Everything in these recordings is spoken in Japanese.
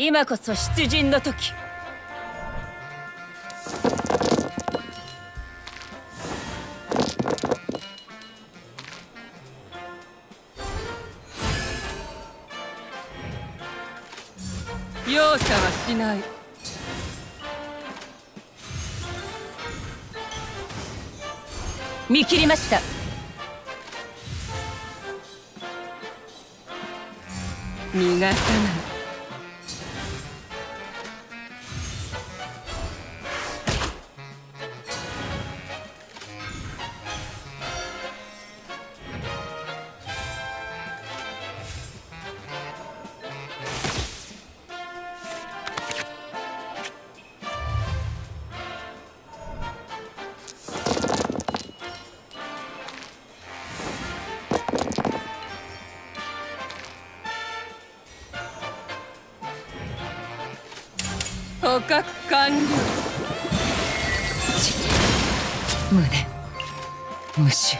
今こそ出陣の時。容赦はしない。見切りました。逃がさない。捕獲完了。無念。無臭。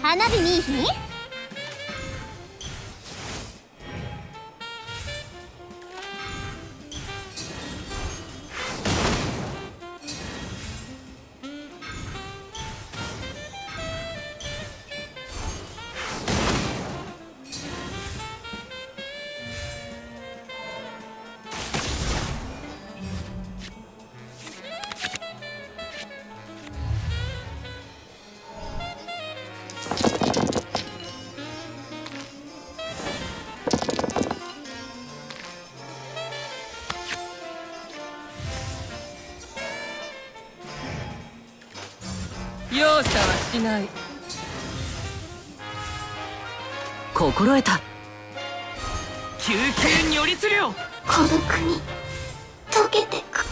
花火見いひん容赦はしない。心得た。救急如律令この国溶けてく。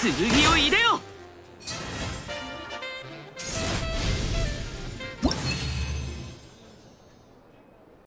剣を入れよ